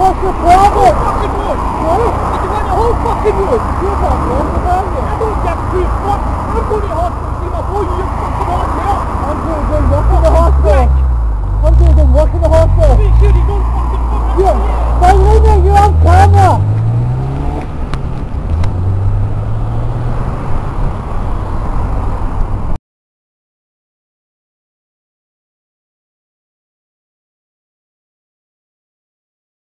What's your problem? fucking wood. What? I just want your whole fucking wood. You're not wrong about it. I don't get two fuck. I'm going to the hospital to see my boy. You're fucking on there. I'm going to go work in the hospital. I'm going to go work in the hospital. Make sure you don't